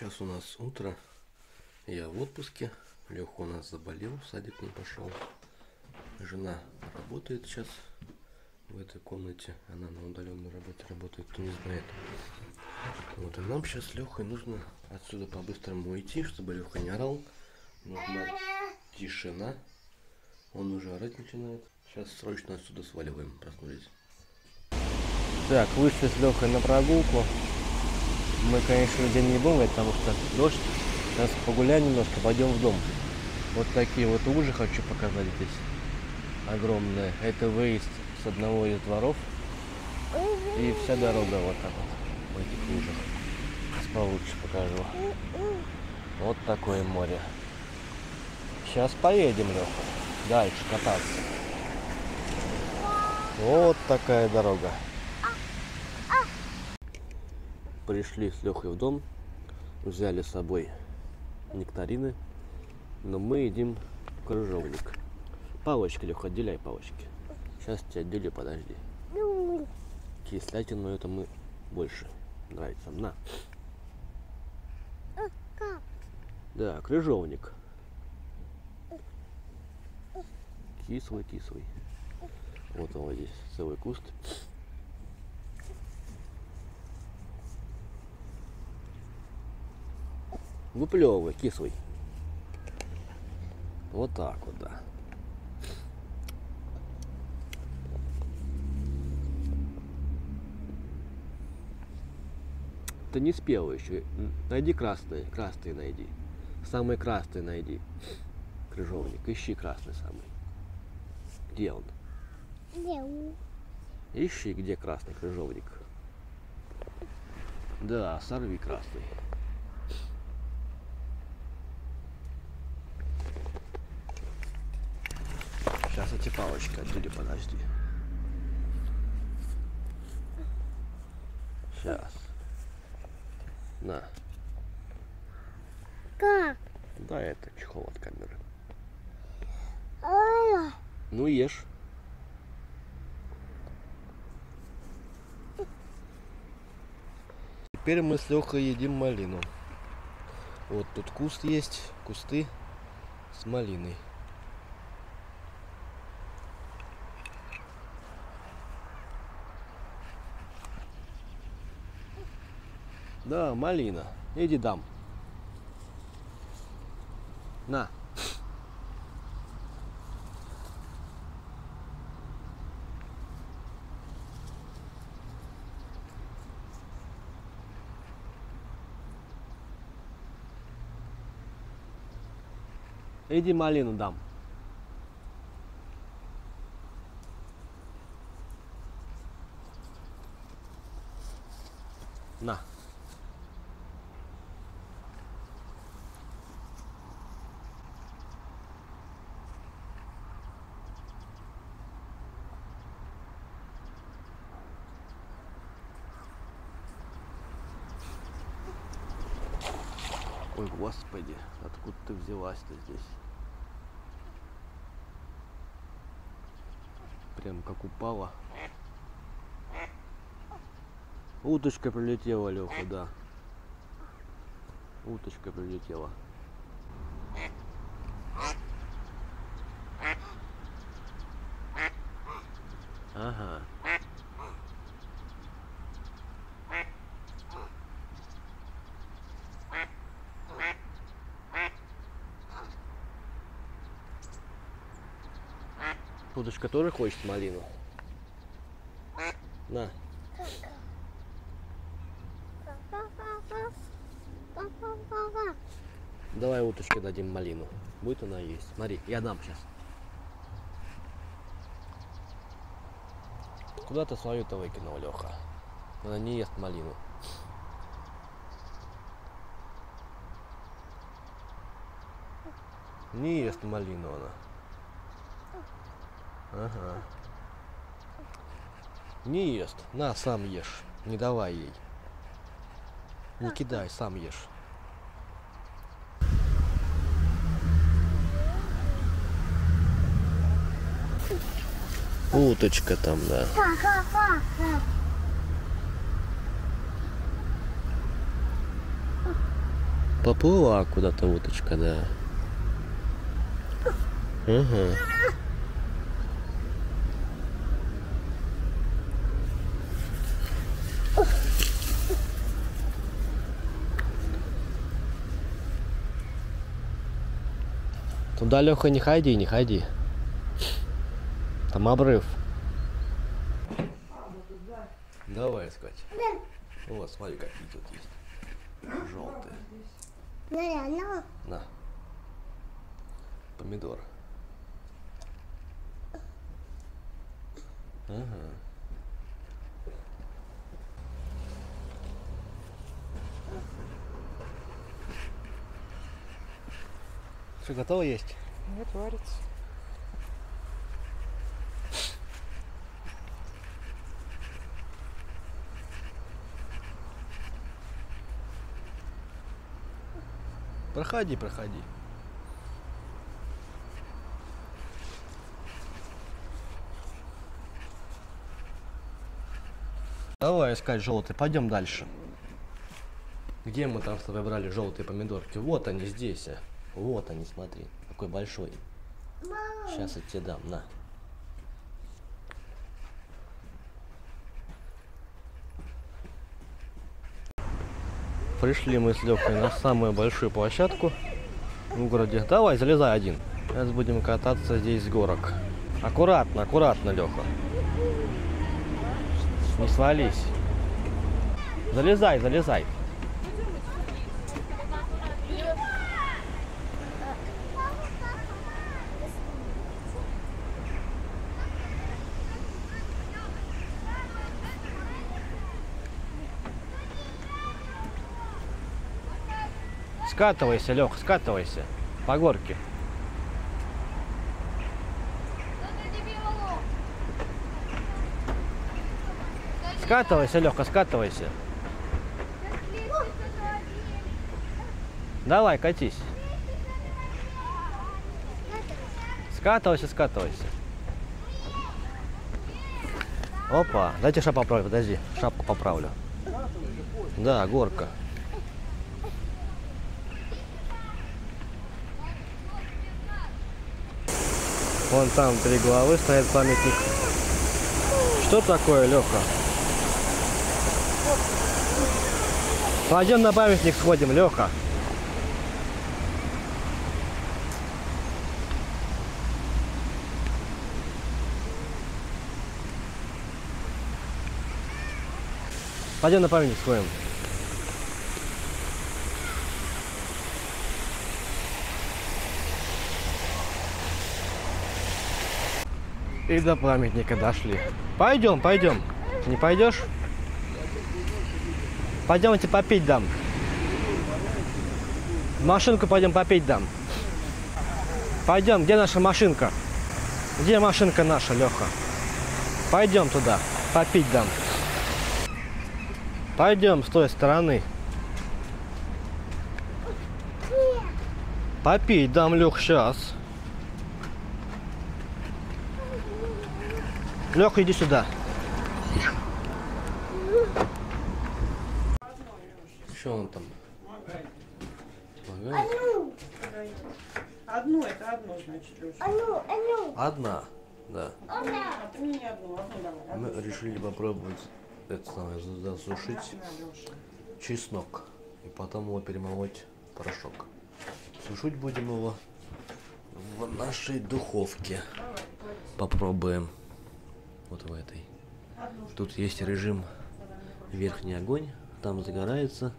Сейчас у нас утро. Я в отпуске. Леха у нас заболел, в садик не пошел. Жена работает сейчас в этой комнате. Она на удаленной работе работает, кто не знает. Вот, и нам сейчас Лехой нужно отсюда по-быстрому уйти, чтобы Леха не орал. Нужна тишина. Он уже орать начинает. Сейчас срочно отсюда сваливаем, проснулись. Так, вышли с Лехой на прогулку. Мы, конечно, день не будем, потому что дождь. Сейчас погуляем немножко, пойдем в дом. Вот такие вот лужи хочу показать здесь. Огромные. Это выезд с одного из дворов. И вся дорога вот так вот в этих лужах. Сейчас получше покажу. Вот такое море. Сейчас поедем, Леха. Дальше кататься. Вот такая дорога. Пришли с Лехой в дом, взяли с собой нектарины, но мы едим крыжовник. Палочки, Леха, отделяй палочки. Сейчас тебя отделю, подожди. Кислятину это мы больше нравится. На. Да, крыжовник. Кислый, кислый. Вот он здесь целый куст. Выплевывай, кислый. Вот так вот, да. Ты не спел еще. Найди красные, красные найди. Самый красный найди. Крыжовник. Ищи красный самый. Где он? Ищи, где красный крыжовник. Да, сорви красный. Сейчас эти палочки отделю, подожди. Сейчас. На. Как? Да, это чехол от камеры. Ой, Ну, ешь. Теперь мы с Лехой едим малину. Вот тут куст есть, кусты с малиной. Да, малина. Иди дам. На. Иди малину дам. На. Ой, господи, откуда ты взялась-то здесь? Прям как упала. Уточка прилетела, Леха, да. Уточка прилетела. Уточка тоже хочет малину? На. Давай уточке дадим малину. Будет она есть. Смотри, я дам сейчас. Куда ты свою-то выкинул, Леха? Она не ест малину. Не ест малину она. Ага. Не ест. На, сам ешь. Не давай ей. Не кидай, сам ешь. Уточка там, да. Поплыла куда-то уточка, да. Угу. Туда, Леха, не ходи, не ходи. Там обрыв. Давай искать. Вот, смотри, какие тут есть. Желтые. На. Помидор. Ага. Все готово есть? Нет, варится. Проходи, проходи. Давай искать желтый. Пойдем дальше. Где мы там с тобой брали желтые помидорки? Вот они здесь. Вот они, смотри. Какой большой. Сейчас я тебе дам, на. Пришли мы с Лехой на самую большую площадку в городе. Давай, залезай один. Сейчас будем кататься здесь с горок. Аккуратно, аккуратно, Леха. Не свались. Залезай, залезай. Скатывайся, Лех, скатывайся. По горке. Скатывайся, Леха, скатывайся. Давай, катись. Скатывайся, скатывайся. Опа, дайте шапку поправлю, подожди, шапку поправлю. Да, горка. Вон там три головы стоит памятник. Что такое, Леха? Пойдем на памятник сходим, Леха. Пойдем на памятник сходим. И до памятника дошли. Пойдем, пойдем. Не пойдешь? Пойдемте попить дам. Машинку пойдем попить дам. Пойдем, где наша машинка? Где машинка наша, Леха? Пойдем туда, попить дам. Пойдем с той стороны. Попить дам, Лех, сейчас. Леха, иди сюда. Что он там? Лагает? ну, Одну, это одно, значит, Леша. а ну, а ну, Одна, да. а ну. А ты мне одну, одну давай. Мы одну. решили попробовать это самое, за- засушить чеснок и потом его перемолоть в порошок. Сушить будем его в нашей духовке. Попробуем. Вот в этой. Тут есть режим верхний огонь, там загорается.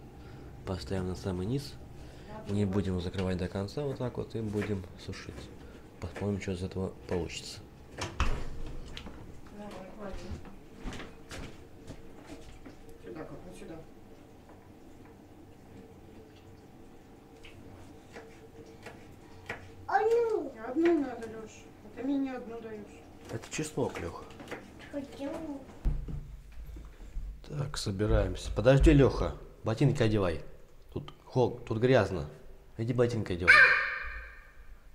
Поставим на самый низ. Не будем его закрывать до конца вот так вот и будем сушить. Посмотрим, что из этого получится. Одну надо, Леша. А ты мне не одну даешь. Это чеснок, Леха. Так, собираемся. Подожди, Леха. Ботинки одевай. Тут хол, тут грязно. Иди ботинки одевай.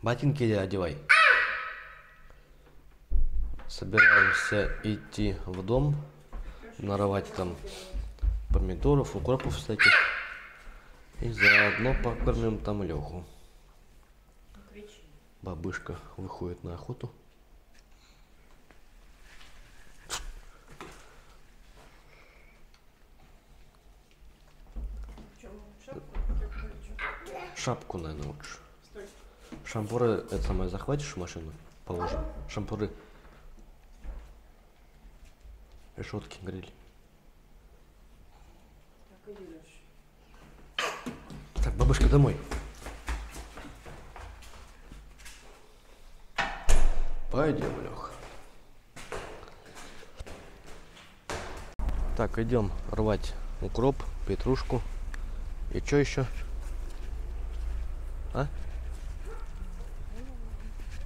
Ботинки одевай. Собираемся идти в дом, нарывать там помидоров, укропов всяких. И заодно покормим там Леху. Бабушка выходит на охоту. Чё, шапку хотел или чё? Шапку, наверное, лучше. Стой. Шампуры, это самое, захватишь в машину? Положим. Шампуры. Решетки, гриль. Так. Так, бабушка, домой. Пойдем, Лех. Так, идем рвать укроп, петрушку. И что еще? А?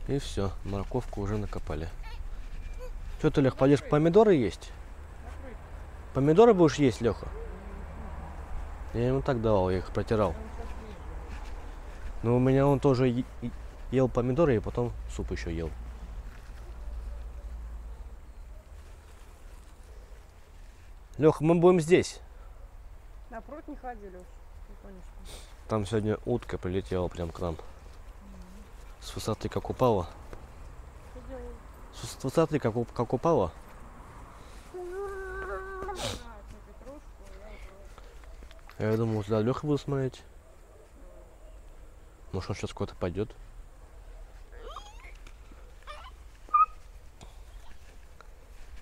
И все, морковку уже накопали. Что ты, Лех, пойдешь помидоры есть? Помидоры будешь есть, Леха? Я ему так давал, я их протирал. Но у меня он тоже ел помидоры и потом суп еще ел. Леха, мы будем здесь. Напротив не ходи, Лёш. Там сегодня утка прилетела прям к нам. С высоты как упала. С выс- с высоты как, как упала. Я думал, туда Леха будет смотреть. Может он сейчас куда-то пойдет.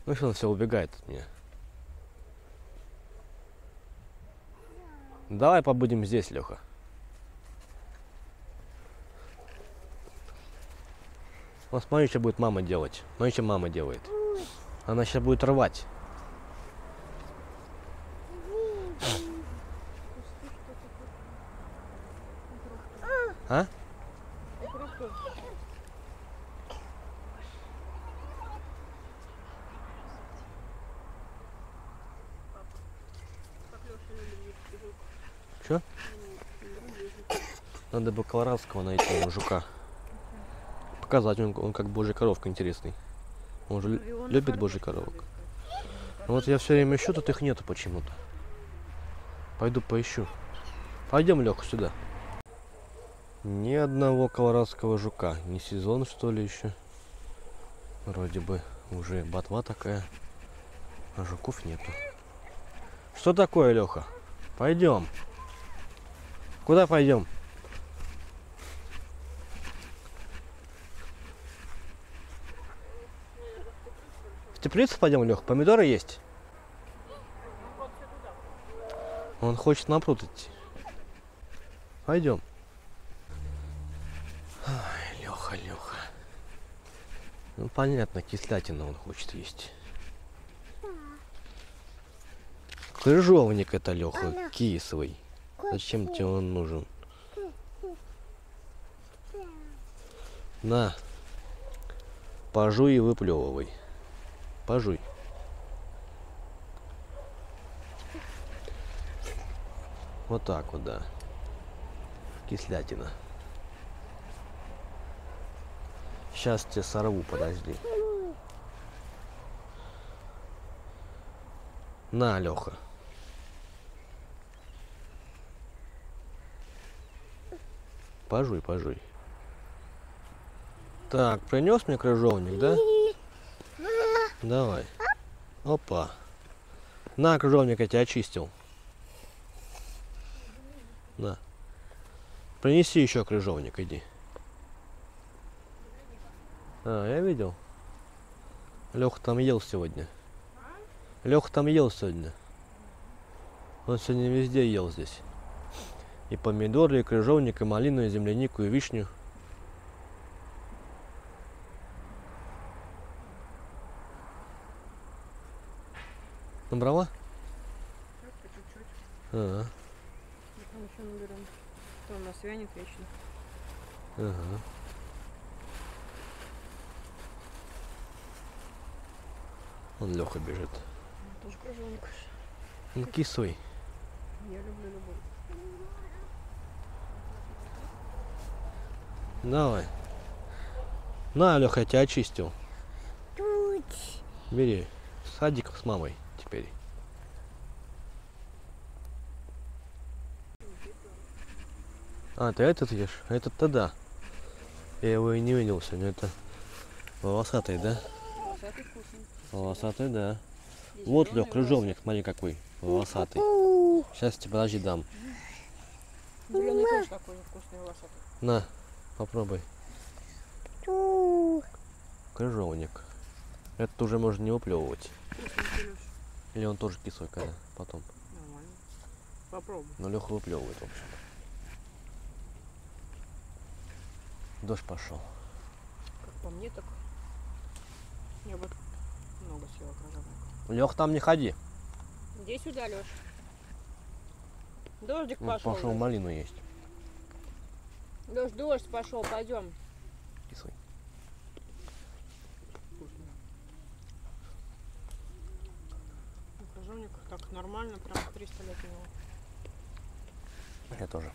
Ну что он все убегает от меня. Давай побудем здесь, Леха. Вот смотри, что будет мама делать. Смотри, что мама делает. Она сейчас будет рвать. А? Надо бы колорадского найти у жука. Показать, он, он как божья коровка интересный. Он же лю- любит божий коровок. Ну Вот я все время ищу, тут их нету почему-то. Пойду поищу. Пойдем, Леха, сюда. Ни одного колорадского жука. Не сезон, что ли, еще? Вроде бы уже ботва такая. А жуков нету. Что такое, Леха? Пойдем. Куда пойдем? В теплицу пойдем, Лех? Помидоры есть? Он хочет на пруд идти. Пойдем. Ай, Леха, Леха. Ну понятно, кислятина он хочет есть. Крыжовник это, Леха, кисовый. Зачем тебе он нужен? На. Пожуй и выплевывай. Пожуй. Вот так вот, да. Кислятина. Сейчас тебе сорву, подожди. На, Леха. Пожуй, пожуй. Так, принес мне крыжовник, да? Давай. Опа. На, крыжовник, я тебя очистил. На. Принеси еще крыжовник, иди. А, я видел. Леха там ел сегодня. Леха там ел сегодня. Он сегодня везде ел здесь. И помидоры, и крыжовник, и малину, и землянику, и вишню. Набрала? Так, по чуть-чуть. Ага. Потом еще наберем. То у нас вянет вечно. Ага. Он Леха бежит. Тоже крыжовник. Он кислый. Я люблю любой. Давай. На, Леха, я тебя очистил. Тут. Бери. Садик с мамой теперь. А, ты этот ешь? А Этот-то да. Я его и не видел сегодня. Это волосатый, да? Волосатый вкусный. Волосатый, да. Есть Вот, Лех, крыжовник, смотри какой. Волосатый. Сейчас тебе подожди дам. Зеленый тоже такой вкусный волосатый. На, попробуй. Крыжовник. Это уже можно не выплевывать. Лёш. Или он тоже кислый когда потом. Нормально. Попробуй. Но Леха выплевывает, в общем. Дождь пошел. Как по мне, так я бы много съела крыжовника. Лех, там не ходи. Иди сюда, Леш. Дождик Он пошел. пошел малину есть. Леш, дождь пошел, пойдем. Кислый. Ну, крыжовник так нормально, прям 300 лет у него. Я тоже.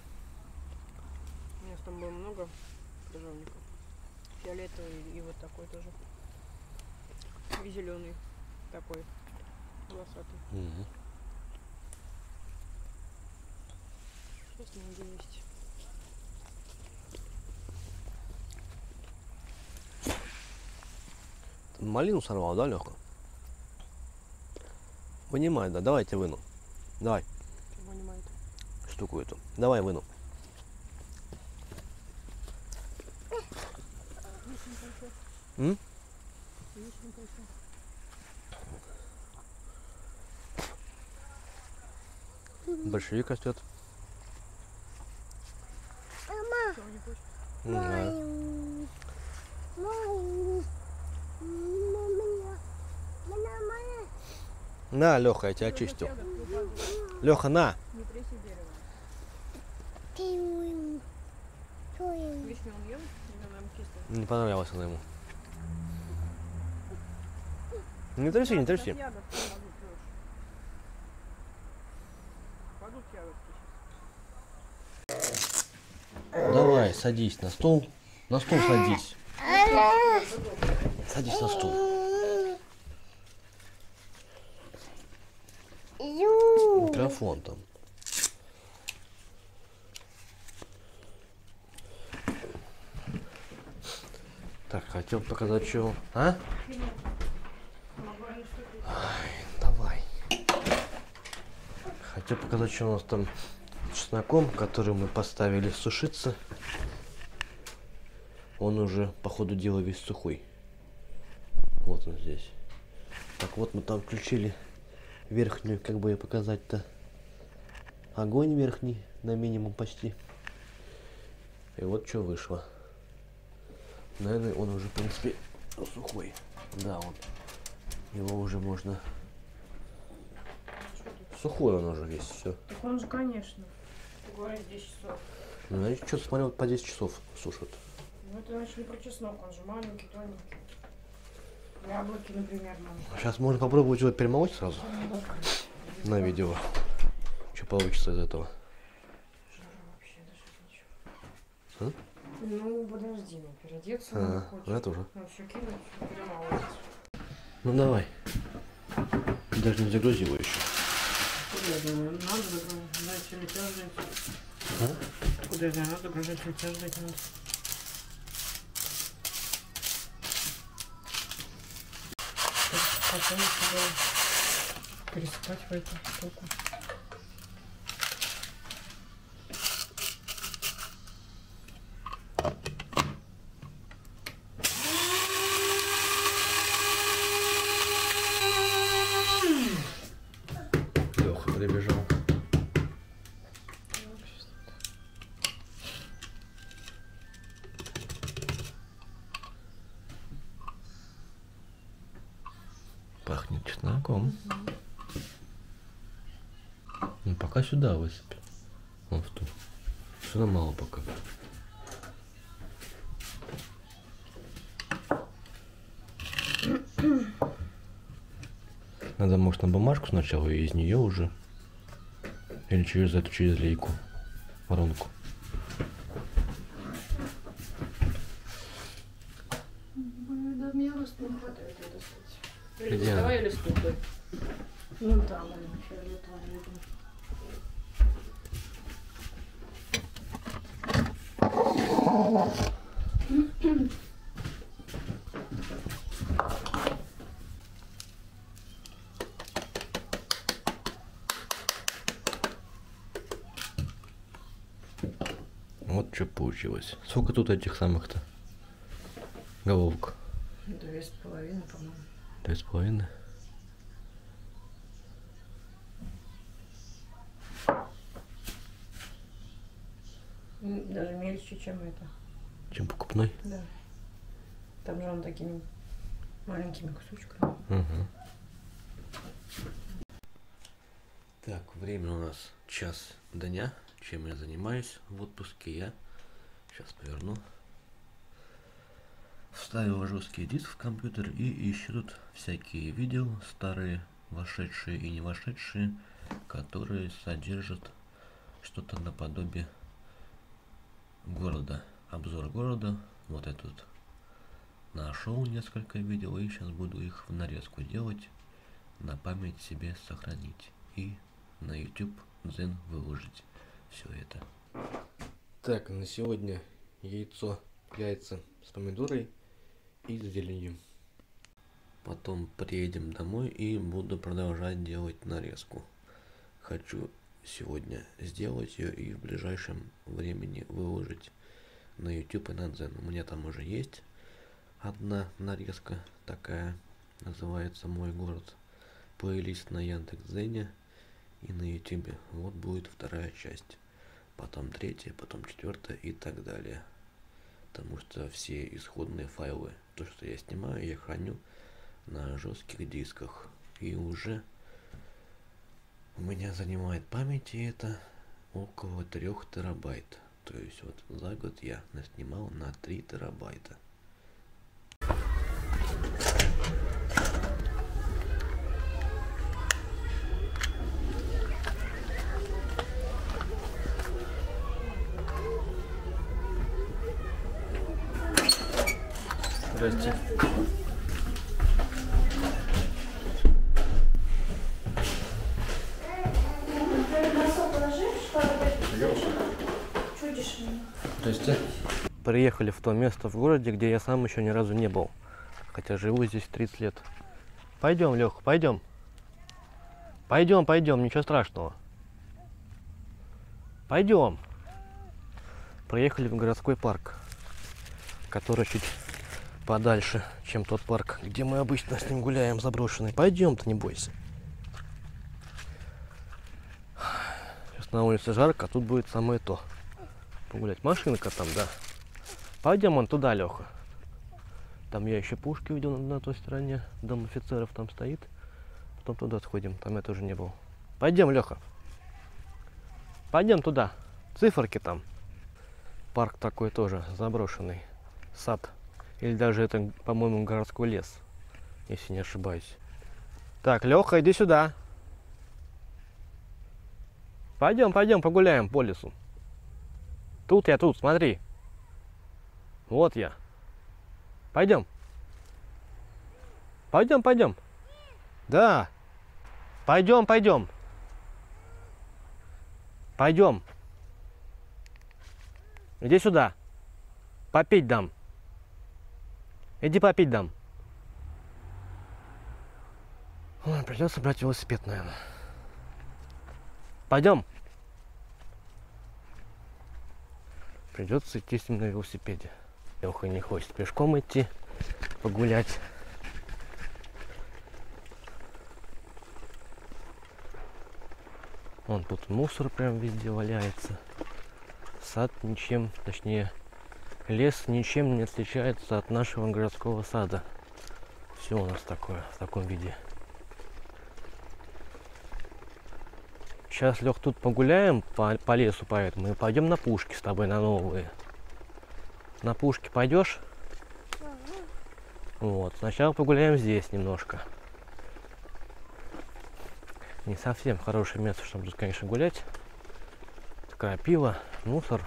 У нас там было много крыжовников. Фиолетовый и вот такой тоже. И зеленый такой. Волосатый. Мгм. Сейчас надо есть. Малину сорвал, да, Леха? Вынимай, да, давайте выну. Давай, Вынимает. штуку эту. Давай выну. Вишенка еще. М? Вишенка еще. Большевик растет. Мама. Не знаю. На, Леха, я тебя очистил. Леха, на! Не тряси дерево. Тим. Тим. Вишню он ел? Или нам кислая? Не понравилась она ему. Не тряси, не тряси. Давай, садись на стол. На стол садись. Садись на стол. Микрофон там. Так, хотел показать, что... А? Ай, давай. Хотел показать, что у нас там чесноком, который мы поставили сушиться. Он уже, по ходу дела, весь сухой. Вот он здесь. Так вот, мы там включили верхнюю, как бы ее показать-то, огонь верхний на минимум почти. И вот что вышло. Наверное, он уже, в принципе, сухой. Да, он. Его уже можно... Сухой он уже весь, все. Так он же, конечно. Ты говоришь 10 часов. Ну, я что-то смотрел, по 10 часов сушат. Ну это значит не про чеснок, он же маленький, тоненький. Яблоки, например, надо. Сейчас можно попробовать его перемолоть сразу на видео. Что получится из этого. Ну, подожди, ну переодеться А, хочешь. это уже. Ну, все кинуть. Ну давай. Даже не загрузи его еще. Куда я думаю, надо загружать ждать? А? Куда я знаю, надо загружать надо? Потом тебя пересыпать в эту штуку. Леха прибежал. Пахнет чесноком. Сюда высыпь. Вон в ту. Сюда мало пока. Надо, может, на бумажку сначала и из нее уже. Или через эту, через лейку. Воронку. Да, мне росту не хватает это достать. Или Где доставай, она? или ступай. Ну там, он фиолетовый, я думаю. Вот что получилось. Сколько тут этих самых-то головок? Две с половиной, по-моему. Две с половиной. Даже мельче, чем это. Чем покупной? Да. Там же он такими маленькими кусочками. Угу. Так, время у нас час дня. Чем я занимаюсь в отпуске? Я сейчас поверну. Вставил жесткий диск в компьютер и ищу тут всякие видео, старые, вошедшие и не вошедшие, которые содержат что-то наподобие города. Обзор города. Вот этот нашел несколько видео и сейчас буду их в нарезку делать, на память себе сохранить и на YouTube Zen выложить все это. Так, на сегодня яйцо, яйца с помидорой и зеленью. Потом приедем домой и буду продолжать делать нарезку. Хочу сегодня сделать ее и в ближайшем времени выложить на YouTube и на Zen. У меня там уже есть одна нарезка такая, называется «Мой город». Плейлист на Яндекс.Дзене и на YouTube. Вот будет вторая часть. Потом третья, потом четвертая и так далее. Потому что все исходные файлы, то, что я снимаю, я храню на жестких дисках. И уже у меня занимает памяти это около 3 терабайт. То есть вот за год я наснимал на 3 терабайта. Здрасте. Приехали в то место в городе, где я сам еще ни разу не был. Хотя живу здесь 30 лет. Пойдем, Лех, пойдем. Пойдем, пойдем, ничего страшного. Пойдем. Приехали в городской парк, который чуть подальше, чем тот парк, где мы обычно с ним гуляем, заброшенный. Пойдем, ты не бойся. Сейчас на улице жарко, а тут будет самое то. Погулять. Машинка там, да. Пойдем он туда, Леха. Там я еще пушки видел на, на той стороне. Дом офицеров там стоит. Потом туда сходим. Там я тоже не был. Пойдем, Леха. Пойдем туда. Циферки там. Парк такой тоже заброшенный. Сад. Или даже это, по-моему, городской лес. Если не ошибаюсь. Так, Леха, иди сюда. Пойдем, пойдем, погуляем по лесу. Тут я, тут, смотри. Вот я. Пойдем. Пойдем, пойдем. Да. Пойдем, пойдем. Пойдем. Иди сюда. Попить дам. Иди попить дам. Ой, придется брать велосипед, наверное. Пойдем. Придется идти с ним на велосипеде. Леха не хочет пешком идти, погулять. Вон тут мусор прям везде валяется. Сад ничем, точнее, лес ничем не отличается от нашего городского сада. Все у нас такое, в таком виде. Сейчас, Лех, тут погуляем по, по лесу поэтому и пойдем на пушки с тобой на новые. На пушки пойдешь? Вот, сначала погуляем здесь немножко. Не совсем хорошее место, чтобы тут, конечно, гулять. Крапива, мусор.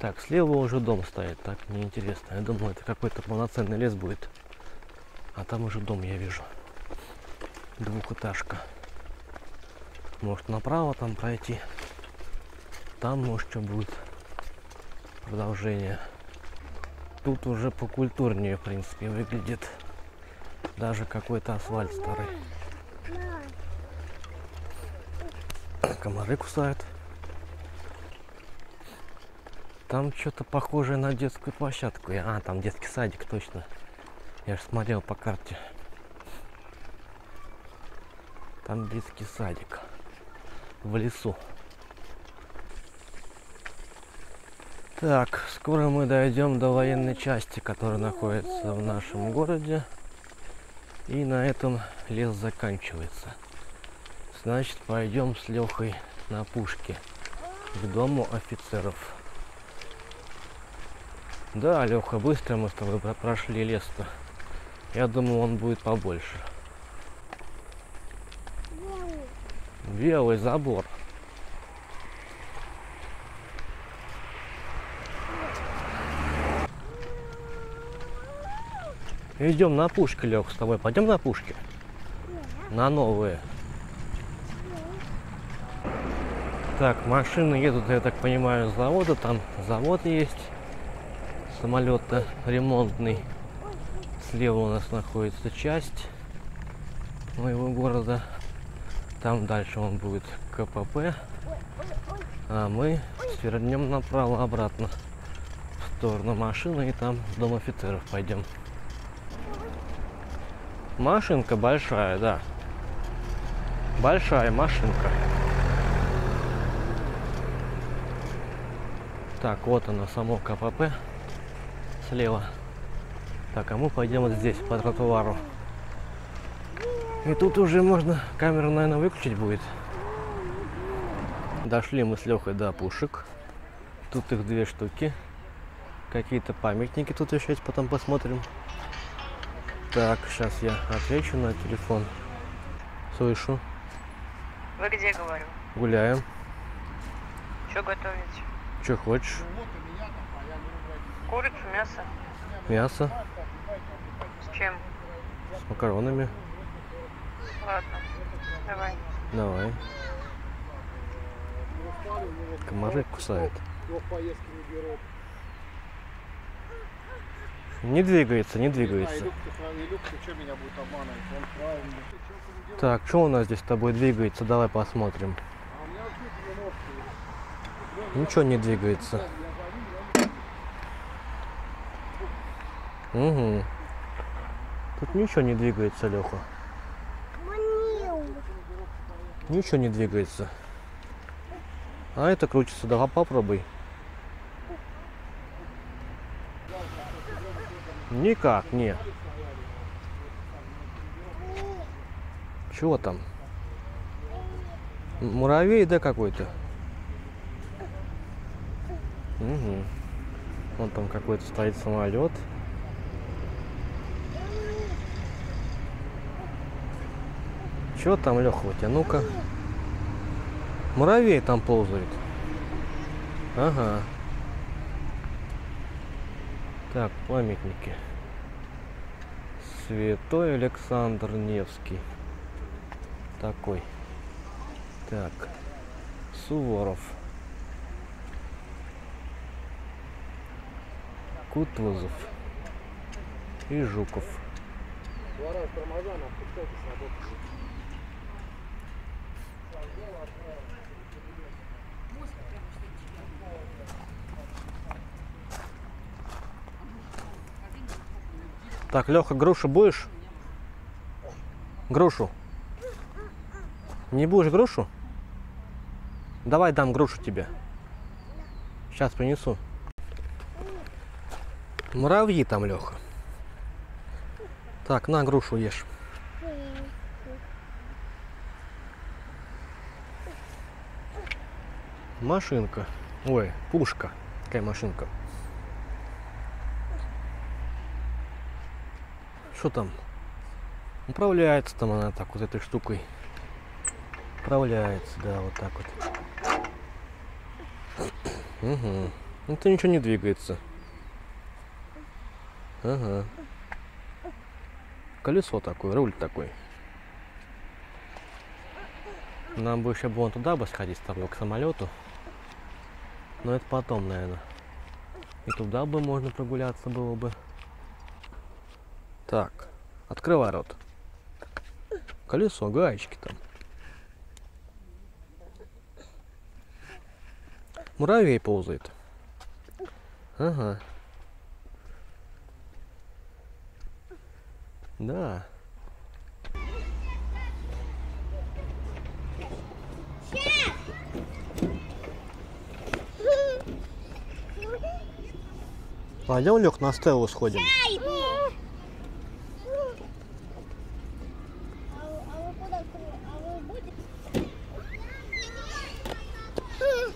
Так, слева уже дом стоит, так неинтересно. Я думал, это какой-то полноценный лес будет. А там уже дом я вижу. Двухэтажка. Может направо там пройти. Там может что будет. продолжение. Тут уже покультурнее, в принципе, выглядит. Даже какой-то асфальт старый. Комары кусают. Там что-то похожее на детскую площадку. А, там детский садик, точно. Я же смотрел по карте. Там детский садик. В лесу. Так, скоро мы дойдем до военной части, которая находится в нашем городе. И на этом лес заканчивается. Значит, пойдем с Лехой на пушке к дому офицеров. Да, Леха, быстро мы с тобой про- прошли лес-то. Я думаю, он будет побольше. Белый забор. Идем на пушке, Лех, с тобой. Пойдем на пушке. На новые. Так, машины едут, я так понимаю, с завода. Там завод есть. Самолета ремонтный. Слева у нас находится часть моего города. Там дальше он будет КПП. А мы свернем направо обратно в сторону машины и там в дом офицеров пойдем. Машинка большая, да. Большая машинка. Так, вот оно, само КПП слева. Так, а мы пойдем вот здесь, по тротуару. И тут уже можно камеру, наверное, выключить будет. Дошли мы с Лехой до пушек. Тут их две штуки. Какие-то памятники тут еще есть, потом посмотрим. Так, сейчас я отвечу на телефон. Слышу. Вы где, говорю? Гуляем. Что готовите? Что хочешь? Курицу, мясо? Мясо С чем? с макаронами. Ладно, давай. Давай. Комары кусают. Не двигается, не двигается. Так, что у нас здесь с тобой двигается? Давай посмотрим. Ничего не двигается. Угу. Тут ничего не двигается, Леха. Ничего не двигается. А это крутится. Давай попробуй. Никак, не. Чего там? Муравей, да, какой-то? Угу. Вон там какой-то стоит самолет. Чего там, Леха, у тебя? Ну-ка. Муравей там ползает. Ага. Так, памятники. Святой Александр Невский. Такой. Так. Суворов. Кутузов. И Жуков. Так, Леха, грушу будешь? Грушу. Не будешь грушу? Давай дам грушу тебе. Сейчас принесу. Муравьи там, Леха. Так, на грушу ешь. Машинка. Ой, пушка. Какая машинка. Что там? Управляется там она так вот этой штукой. Управляется, да, вот так вот. Угу. Ну то ничего не двигается. Ага. Колесо такое, руль такой. Нам бы еще вон туда бы сходить с тобой к самолету. Но это потом, наверное. И туда бы можно прогуляться было бы. Так, открывай рот. Колесо, гаечки там. Муравей ползает. Ага. Да. Пойдем, Лех, на стелу сходим.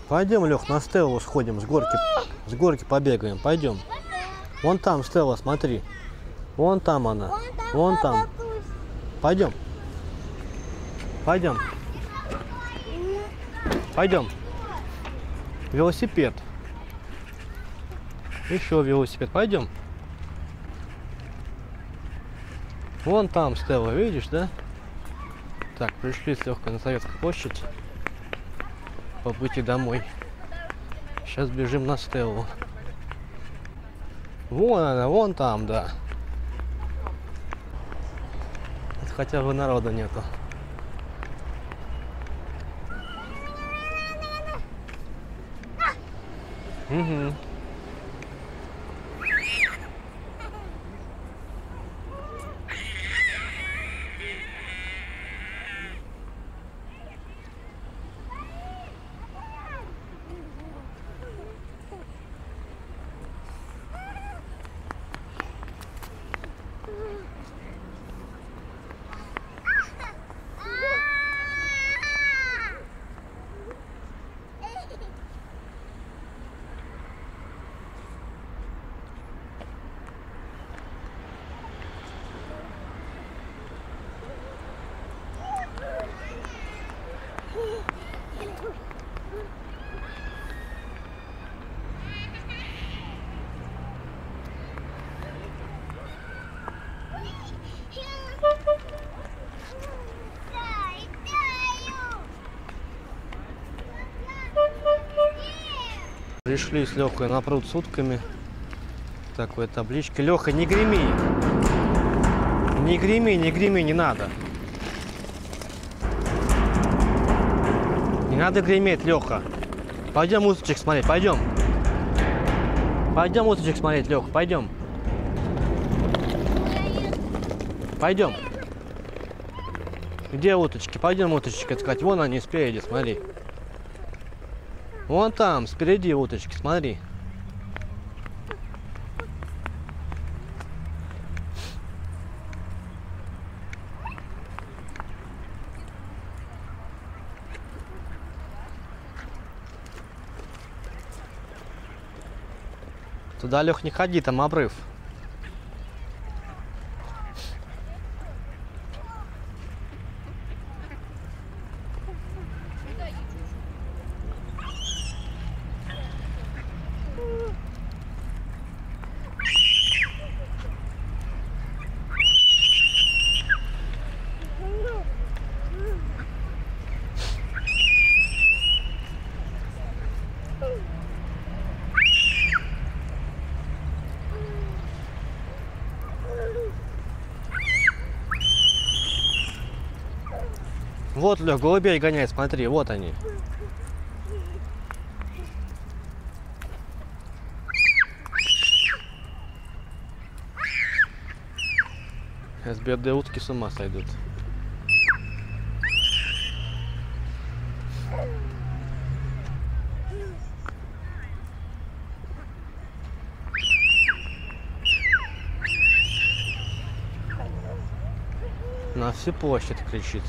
Пойдем, Лех, на стелу сходим, с горки, с горки побегаем. Пойдем. Вон там стела, смотри. Вон там она. Вон там. Пойдем. Пойдем. Пойдем. Велосипед. Еще велосипед. Пойдем. Вон там Стелла, видишь, да? Так, пришли с легкой на Советскую площадь. По пути домой. Сейчас бежим на Стеллу. Вон она, вон там, да. Хотя бы народа нету. Угу. Пришли с Лехой на пруд с утками. Такой таблички. Леха, не греми. Не греми, не греми, не надо. Не надо греметь, Леха. Пойдем уточек смотреть, пойдем. Пойдем уточек смотреть, Леха, пойдем. Пойдем. Где уточки? Пойдем уточек искать. Вон они спереди, смотри. Вон там, спереди уточки, смотри. Туда, Лех, не ходи, там обрыв. Вот, Лех, голубей гоняет, смотри, вот они. Сейчас утки с ума сойдут. На всю площадь кричит.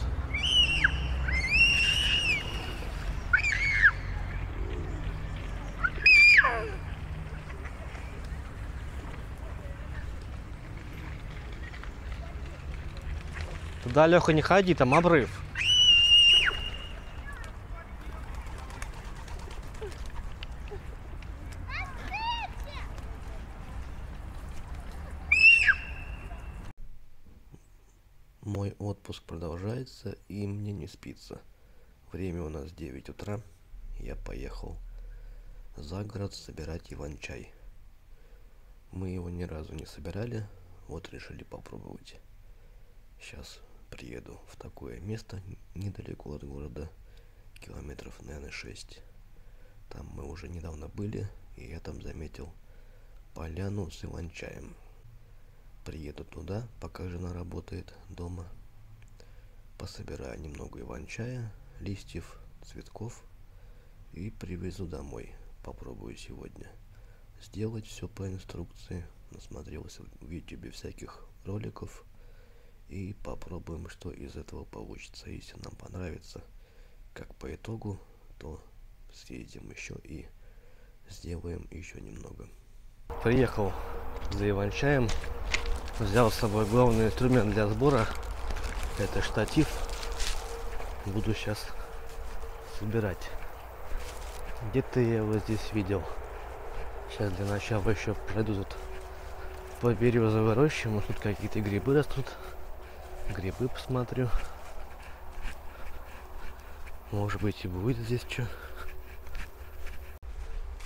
Туда, Леха, не ходи, там обрыв. Мой отпуск продолжается, и мне не спится. Время у нас 9 утра. Я поехал за город собирать иван-чай. Мы его ни разу не собирали, вот решили попробовать. Сейчас приеду в такое место недалеко от города, километров, наверное, 6. Там мы уже недавно были, и я там заметил поляну с иван-чаем. Приеду туда, пока жена работает дома. Пособираю немного иван-чая, листьев, цветков и привезу домой. Попробую сегодня сделать все по инструкции. Насмотрелся в YouTube всяких роликов. И попробуем, что из этого получится. Если нам понравится, как по итогу, то съездим еще и сделаем еще немного. Приехал за Иван-чаем. Взял с собой главный инструмент для сбора. Это штатив. Буду сейчас собирать. Где-то я его здесь видел. Сейчас для начала еще пройду тут по березовой роще. Может тут какие-то грибы растут. Грибы посмотрю. Может быть и будет здесь что.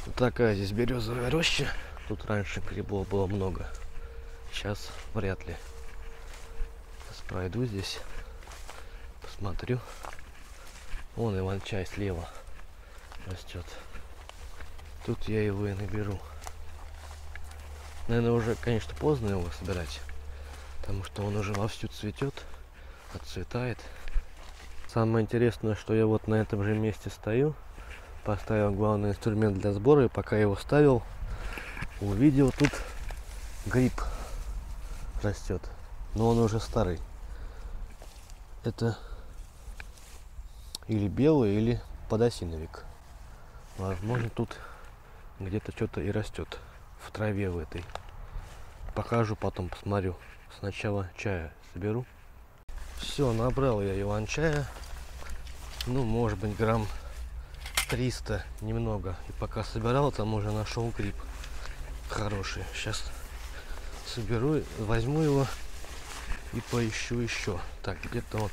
Вот такая здесь березовая роща. Тут раньше грибов было много. Сейчас вряд ли. Сейчас пройду здесь. Посмотрю. Вон иван-чай слева растет. Тут я его и наберу. Наверное, уже, конечно, поздно его собирать. Потому что он уже вовсю цветет, отцветает. Самое интересное, что я вот на этом же месте стою. Поставил главный инструмент для сбора. И пока его ставил, увидел тут гриб растет. Но он уже старый. Это или белый, или подосиновик. Возможно, тут где-то что-то и растет в траве в этой. Покажу, потом посмотрю. Сначала чая соберу. Все, набрал я иван чая. Ну, может быть, грамм 300 немного. И пока собирал, там уже нашел гриб хороший. Сейчас соберу, возьму его и поищу еще. Так, где-то он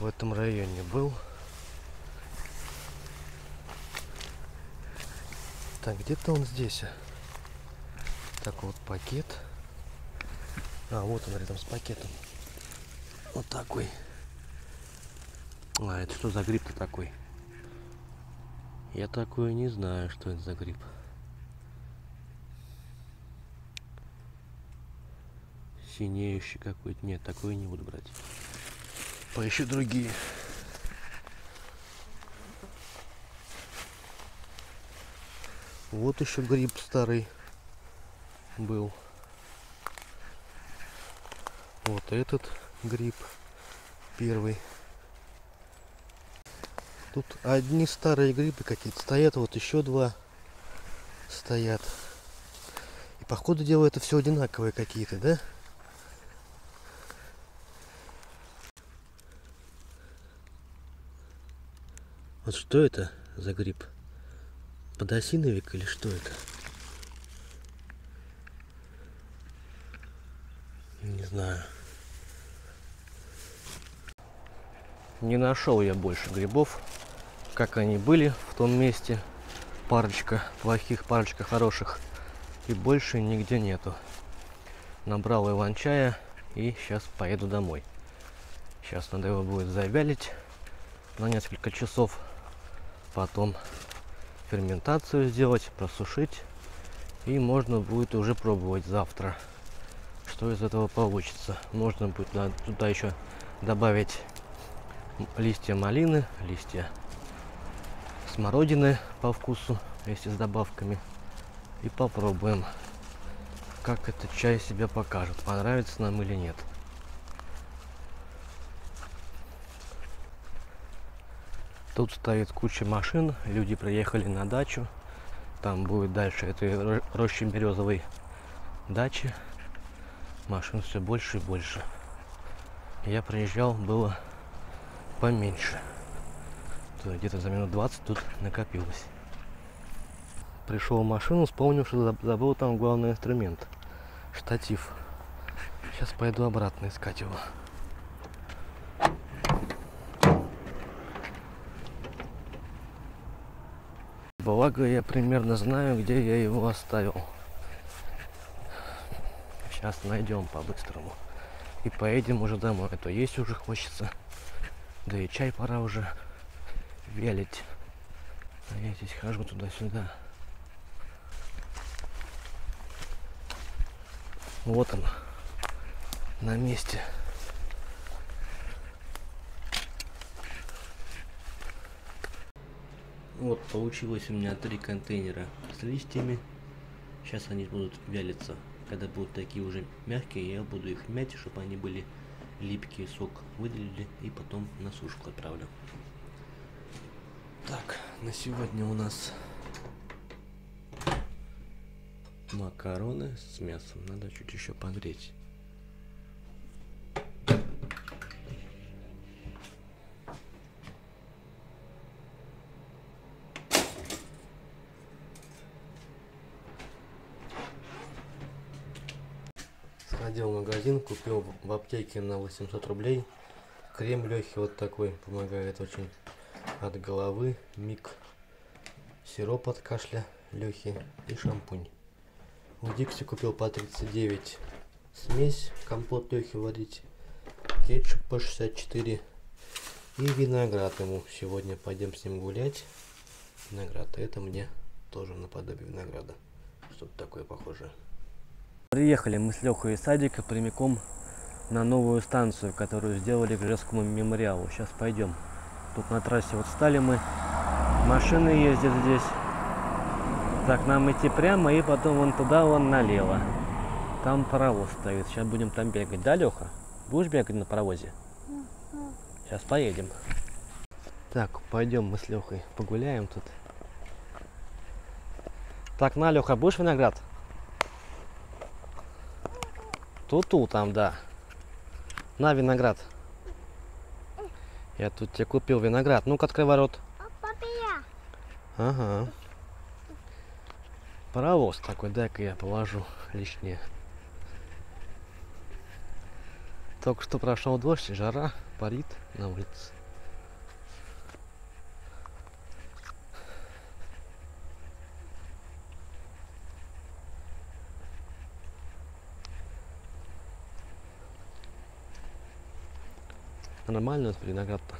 в этом районе был. Так, где-то он здесь. Так вот пакет. А, вот он рядом с пакетом. Вот такой. А, это что за гриб-то такой? Я такое не знаю, что это за гриб. Синеющий какой-то. Нет, такой не буду брать. Поищу другие. Вот еще гриб старый был. Вот этот гриб первый. Тут одни старые грибы какие-то стоят, вот еще два стоят. И по ходу дела это все одинаковые какие-то, да? Вот что это за гриб? Подосиновик или что это? Не знаю. Не нашел я больше грибов, как они были в том месте. Парочка плохих, парочка хороших. И больше нигде нету. Набрал иван-чая и сейчас поеду домой. Сейчас надо его будет завялить на несколько часов. Потом ферментацию сделать, просушить. И можно будет уже пробовать завтра, что из этого получится. Можно будет туда еще добавить листья малины, листья смородины по вкусу, если с добавками. И попробуем, как этот чай себя покажет, понравится нам или нет. Тут стоит куча машин, люди приехали на дачу. Там будет дальше этой рощи березовой дачи. Машин все больше и больше. Я приезжал, было поменьше. Где-то за минут 20 тут накопилось. Пришел в машину, вспомнил, что забыл там главный инструмент. Штатив. Сейчас пойду обратно искать его. Благо я примерно знаю, где я его оставил. Сейчас найдем по-быстрому. И поедем уже домой. А то есть уже хочется. Да и чай пора уже велить. А я здесь хожу туда-сюда. Вот он. На месте. Вот, получилось у меня три контейнера с листьями. Сейчас они будут вялиться. Когда будут такие уже мягкие, я буду их мять, чтобы они были липкие, сок выделили и потом на сушку отправлю. Так, на сегодня у нас макароны с мясом. Надо чуть еще погреть. Купил в аптеке на 800 рублей. Крем Лехи вот такой, помогает очень от головы. Миг. Сироп от кашля Лехи и шампунь. В Дикси купил по 39 смесь, компот Лехи варить. Кетчуп по 64 и виноград ему. Сегодня пойдем с ним гулять. Виноград. Это мне тоже наподобие винограда. Что-то такое похожее. Приехали мы с Лехой из садика прямиком на новую станцию, которую сделали к Ижевскому мемориалу. Сейчас пойдем. Тут на трассе вот стали мы. Машины ездят здесь. Так, нам идти прямо и потом вон туда, вон налево. Там паровоз стоит. Сейчас будем там бегать. Да, Леха? Будешь бегать на паровозе? Сейчас поедем. Так, пойдем мы с Лехой погуляем тут. Так, на, Леха, будешь виноград? Ту-ту там, да. На виноград. Я тут тебе купил виноград. Ну-ка, открывай рот. Ага. Паровоз такой, дай-ка я положу лишнее. Только что прошел дождь, жара, парит на улице. Нормально виноград-то.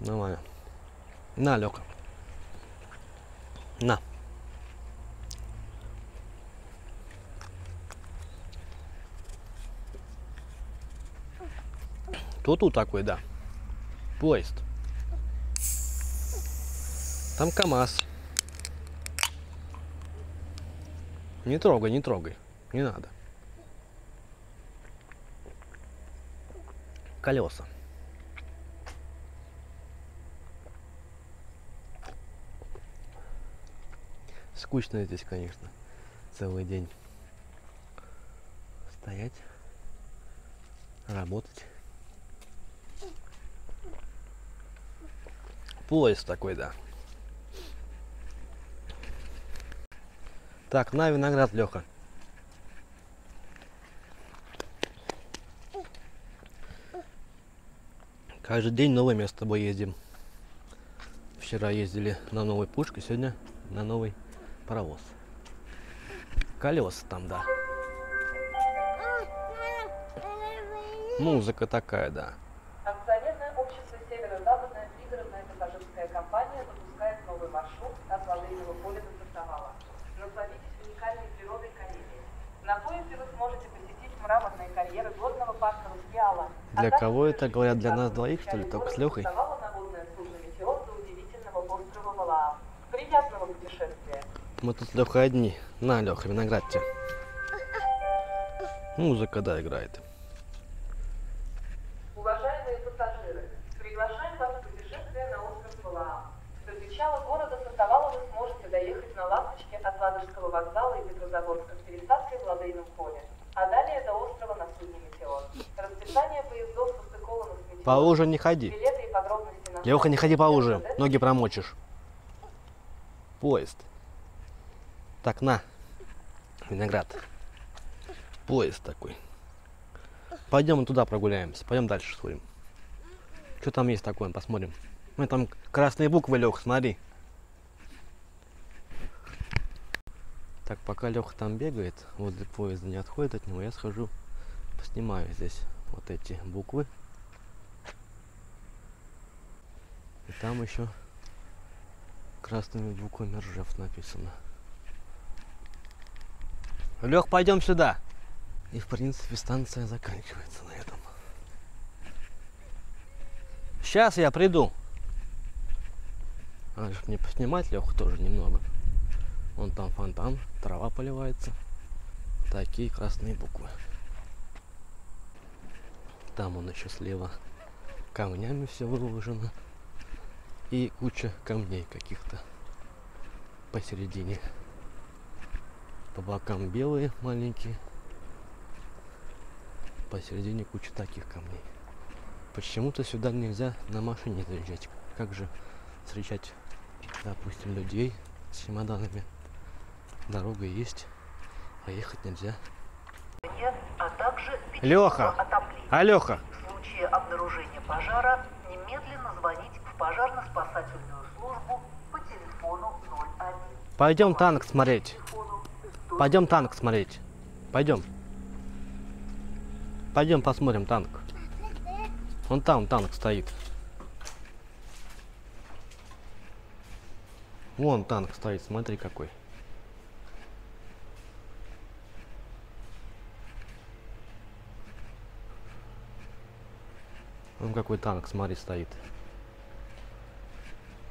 Нормально. На, Лёка. На. Тут такой, да. Поезд. Там КАМАЗ. Не трогай, не трогай. Не надо. Колеса. Скучно здесь, конечно, целый день. Стоять, работать. Поезд такой, да. Так, на виноград, Леха. Каждый день новое место с тобой ездим. Вчера ездили на новой пушке, сегодня на новый паровоз. Колеса там, да. Музыка такая, да. Акционерное общество Северо-Западная пригородная пассажирская компания запускает новый маршрут от Ладейного поля На поезде вы сможете посетить мраморные карьеры горного парка Лускиала. а Для также кого это, говорят, для нас двоих, что ли, только с Лехой? Приятного путешествия! Мы тут с Лехой одни. На, Леха, виноград тебе. Музыка, да, играет. Уважаемые пассажиры, приглашаем вас в путешествие на остров Валаам. До причала города Сартовала вы сможете доехать на «Ласточке» от Ладожского вокзала и Петрозаводска с пересадкой в Ладейном поле, а далее до острова на судне «Метеор». Расписание поездов состыковано с «Метеор». По луже не ходи. Билеты и подробности на Леха, не ходи по луже, ноги промочишь. Поезд. Так, на. Виноград. Поезд такой. Пойдем туда прогуляемся. Пойдем дальше сходим. Что там есть такое, посмотрим. Ну, там красные буквы, Лех, смотри. Так, пока Леха там бегает, возле поезда не отходит от него, я схожу, поснимаю здесь вот эти буквы. И там еще красными буквами Ржев написано. Лех, пойдем сюда. И в принципе станция заканчивается на этом. Сейчас я приду. Надо же мне поснимать Леху тоже немного. Вон там фонтан, трава поливается. Такие красные буквы. Там он еще слева камнями все выложено. И куча камней каких-то посередине. По бокам белые маленькие. Посередине куча таких камней. Почему-то сюда нельзя на машине заезжать. Как же встречать, допустим, людей с чемоданами? Дорога есть, а ехать нельзя. а также Леха! отопления. Алёха! В случае обнаружения пожара немедленно звонить в пожарно-спасательную службу по телефону 01. Пойдем танк смотреть. Телефону 100. Пойдем танк смотреть. Пойдем. Пойдем посмотрим танк. Вон там танк стоит. Вон танк стоит, смотри какой. Вон какой танк, смотри, стоит.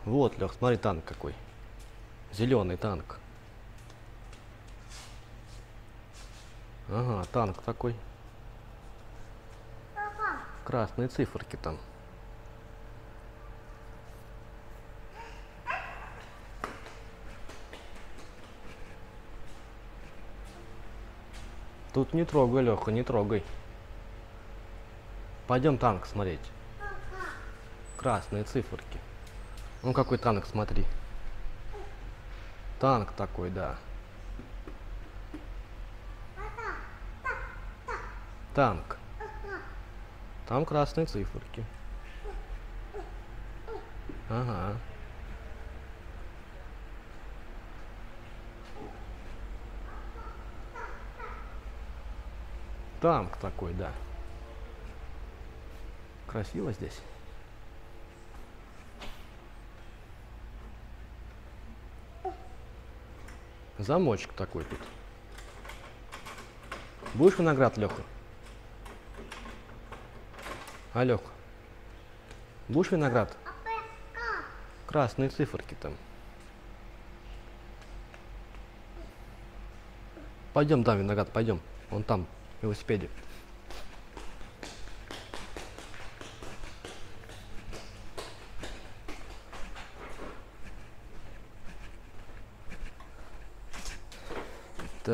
Вот, Лех, смотри, танк какой. Зеленый танк. Ага, танк такой. Красные циферки там. Тут не трогай, Леха, не трогай. Пойдем танк смотреть. Красные циферки. Ну какой танк, смотри. Танк такой, да. Танк. Там красные циферки. Ага. Танк такой, да. Красиво здесь. Замочек такой тут. Будешь виноград, Леха? А, Леха? Будешь виноград? Красные циферки там. Пойдем там виноград, пойдем. Он там, в велосипеде.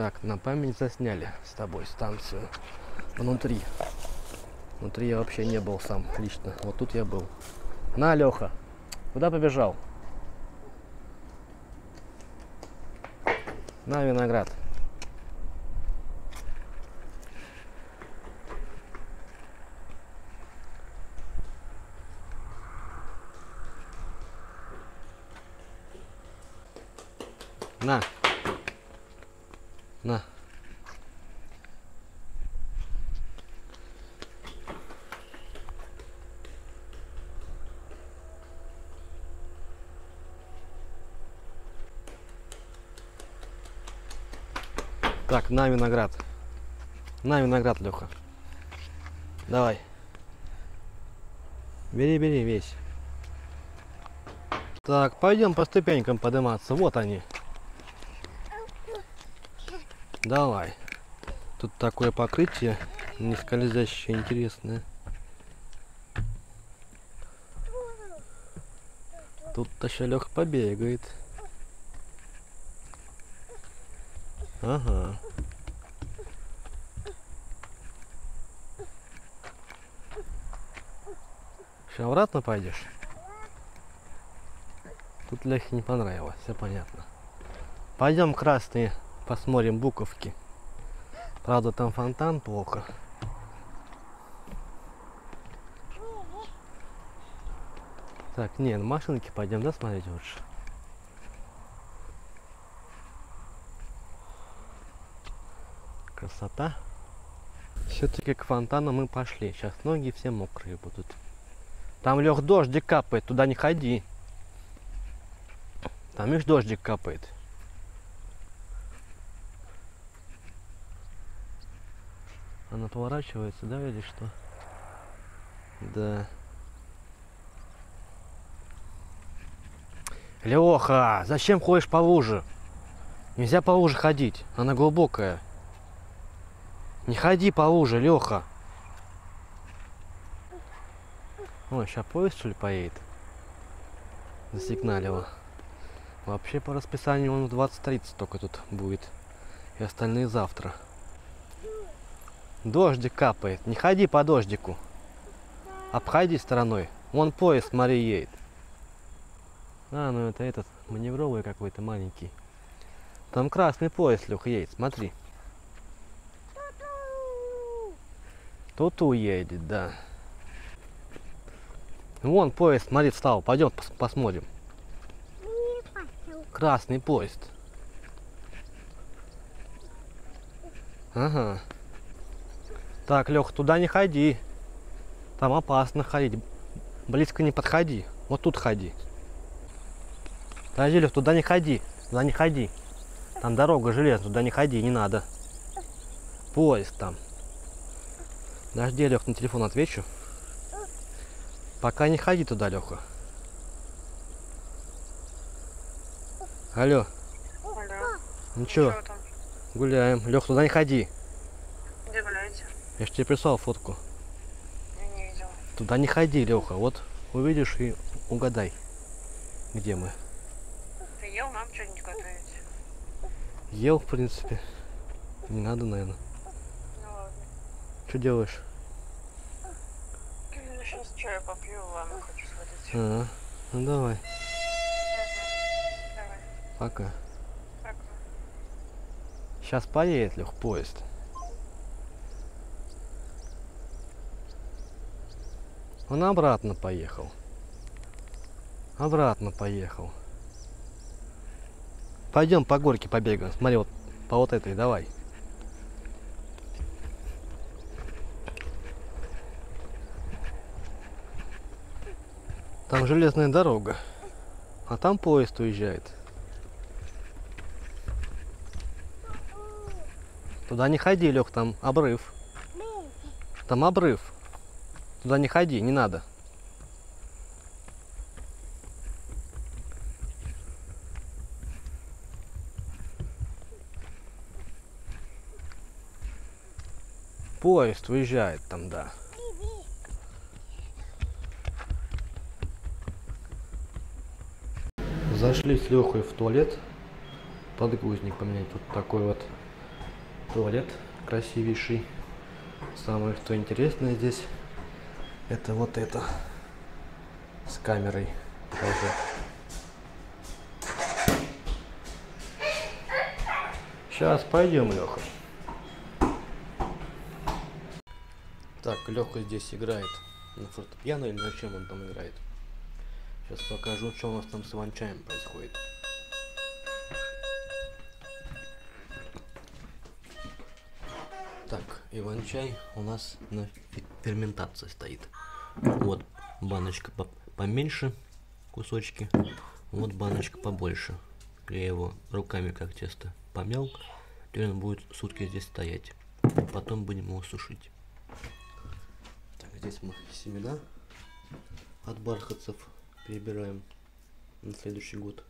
Так, на память засняли с тобой станцию внутри. Внутри я вообще не был сам лично. Вот тут я был. На, Леха, куда побежал? На, виноград. На. На. Так, на виноград. На виноград, Леха. Давай. Бери, бери весь. Так, пойдем по ступенькам подниматься. Вот они. Давай. Тут такое покрытие не скользящее, интересное. Тут-то еще Леха побегает. Ага. Сейчас обратно пойдешь? Тут Лехе не понравилось, все понятно. Пойдем красные посмотрим буковки. Правда там фонтан плохо. Так, не, на машинке пойдем, да, смотреть лучше? Красота. Все-таки к фонтану мы пошли. Сейчас ноги все мокрые будут. Там лег дождик капает, туда не ходи. Там видишь, дождик капает. Она поворачивается, да, или что? Да. Леха, зачем ходишь по луже? Нельзя по луже ходить, она глубокая. Не ходи по луже, Леха. Ой, сейчас поезд что ли поедет? Засигналило. Вообще по расписанию он в 20.30 только тут будет. И остальные завтра. Дождик капает. Не ходи по дождику. Обходи стороной. Вон поезд, смотри, едет. А, ну это этот маневровый какой-то маленький. Там красный поезд, Лех, едет, смотри. Тут уедет, да. Вон поезд, смотри, встал. Пойдем пос посмотрим. Красный поезд. Ага. Так, Лех, туда не ходи. Там опасно ходить. Близко не подходи. Вот тут ходи. Подожди, Лех, туда не ходи. Туда не ходи. Там дорога железная, туда не ходи, не надо. Поезд там. Подожди, Лех, на телефон отвечу. Пока не ходи туда, Леха. Алло, Алло, ну чё, гуляем. Лех, туда не ходи. Где гуляете? Я ж тебе прислал фотку. Я не видела. Туда не ходи, Леха. Вот увидишь и угадай, где мы. Ты ел, нам что-нибудь готовить? Ел, в принципе. Не надо, наверное. Что делаешь? Сейчас чаю попью, ванну хочу сходить. А, ну давай. Давай, пока. пока. Сейчас поедет, Лех, поезд. Он обратно поехал. Обратно поехал. Пойдем по горке побегаем. Смотри, вот по вот этой, давай. Там железная дорога. А там поезд уезжает. Туда не ходи, Лех, там обрыв. Там обрыв. Туда не ходи, не надо. Поезд уезжает там, да. Зашли с Лехой в туалет. Подгузник поменять. Тут такой вот туалет красивейший. Самое что интересное здесь, это вот это с камерой. Покажу. Сейчас пойдем, Леха. Так, Леха здесь играет на фортепиано или на чем он там играет. Сейчас покажу, что у нас там с Иван-чаем происходит. Так, Иван-чай у нас на фе- ферментации стоит. Вот баночка по- поменьше, кусочки. Вот баночка побольше. Я его руками как тесто помял. Теперь он будет сутки здесь стоять. Потом будем его сушить. Так, здесь мы семена от бархатцев перебираем на следующий год.